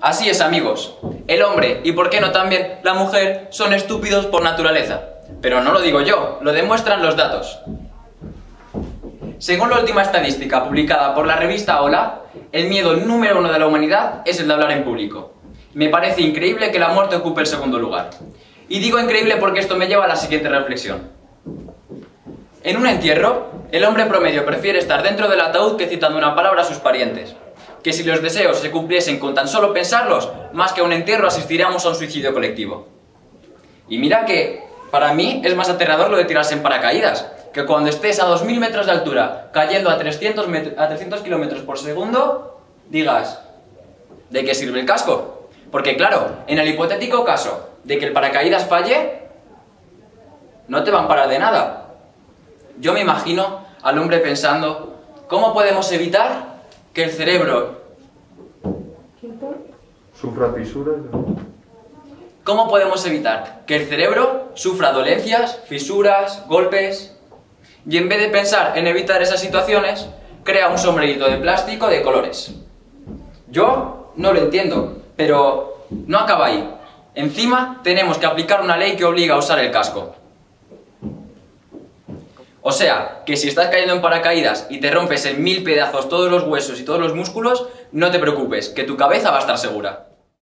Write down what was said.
Así es, amigos. El hombre, y por qué no también la mujer, son estúpidos por naturaleza. Pero no lo digo yo, lo demuestran los datos. Según la última estadística publicada por la revista Hola, el miedo número uno de la humanidad es el de hablar en público. Me parece increíble que la muerte ocupe el segundo lugar. Y digo increíble porque esto me lleva a la siguiente reflexión. En un entierro, el hombre promedio prefiere estar dentro del ataúd que citando una palabra a sus parientes. Que si los deseos se cumpliesen con tan solo pensarlos, más que a un entierro asistiríamos a un suicidio colectivo. Y mira que, para mí, es más aterrador lo de tirarse en paracaídas, que cuando estés a 2.000 metros de altura, cayendo a 300, a 300 kilómetros por segundo, digas, ¿de qué sirve el casco? Porque claro, en el hipotético caso de que el paracaídas falle, no te van a parar de nada. Yo me imagino al hombre pensando, ¿cómo podemos evitar que el cerebro... Sufra fisuras. ¿Cómo podemos evitar que el cerebro sufra dolencias, fisuras, golpes? Y en vez de pensar en evitar esas situaciones, crea un sombrerito de plástico de colores. Yo no lo entiendo, pero no acaba ahí. Encima tenemos que aplicar una ley que obliga a usar el casco. O sea, que si estás cayendo en paracaídas y te rompes en mil pedazos todos los huesos y todos los músculos, no te preocupes, que tu cabeza va a estar segura.